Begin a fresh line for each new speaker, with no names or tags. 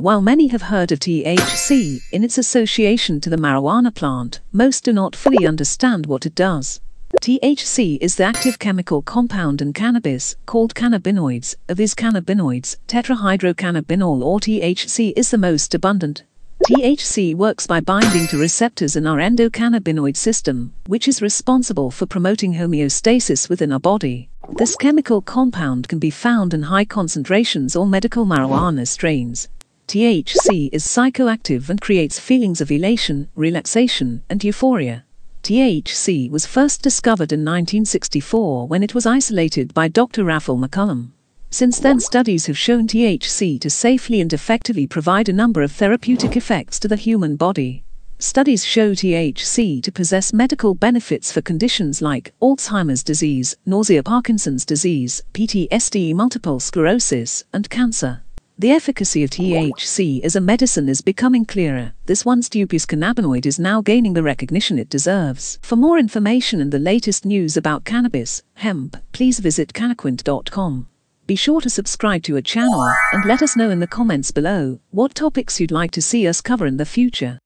While many have heard of THC in its association to the marijuana plant, most do not fully understand what it does. THC is the active chemical compound in cannabis, called cannabinoids. Of these cannabinoids, tetrahydrocannabinol or THC is the most abundant. THC works by binding to receptors in our endocannabinoid system, which is responsible for promoting homeostasis within our body. This chemical compound can be found in high concentrations or medical marijuana strains. THC is psychoactive and creates feelings of elation, relaxation, and euphoria. THC was first discovered in 1964 when it was isolated by Dr. Raphael McCollum. Since then, studies have shown THC to safely and effectively provide a number of therapeutic effects to the human body. Studies show THC to possess medical benefits for conditions like Alzheimer's disease, nausea, Parkinson's disease, PTSD, multiple sclerosis, and cancer. The efficacy of THC as a medicine is becoming clearer. This once dubious cannabinoid is now gaining the recognition it deserves. For more information and the latest news about cannabis, hemp, please visit cannacquaint.com. Be sure to subscribe to our channel and let us know in the comments below what topics you'd like to see us cover in the future.